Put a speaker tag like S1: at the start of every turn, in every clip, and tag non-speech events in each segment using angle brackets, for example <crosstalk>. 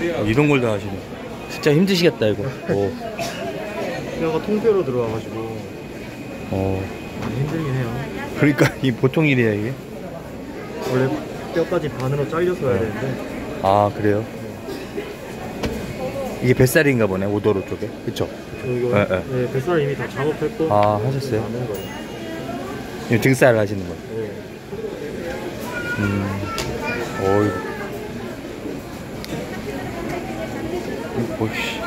S1: 어, 이런 걸 다 하시네. 진짜 힘드시겠다 이거. 오.
S2: 뼈가 통뼈로 들어와가지고
S1: 어.
S2: 많이 힘들긴 해요.
S1: 그러니까 <laughs> 이 보통 일이야 이게.
S2: 원래 뼈까지 반으로 잘려서 해야 되는데
S1: 아 그래요? 이게 뱃살인가 보네 오도로 쪽에. 그쵸?
S2: 이거
S1: 예, 예.
S2: 네, 뱃살 이미 다 작업했고
S1: 아, 하셨어요?
S2: 남은 거예요.
S1: 이 등살을 하시는 거예요.
S2: 네.
S1: 음. 어이 오이씨.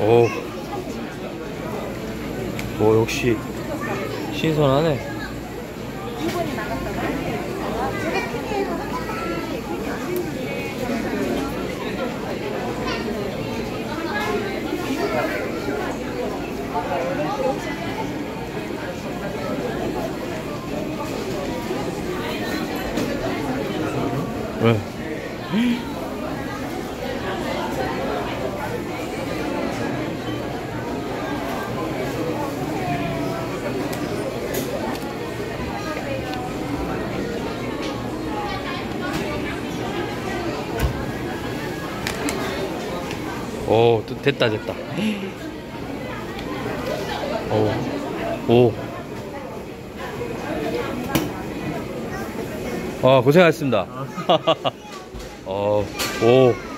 S1: 오. 뭐 역시 신선하네. 왜? 오, 또 됐다, 됐다. 오, 오. 아, 고생하셨습니다. <laughs> 어, 오.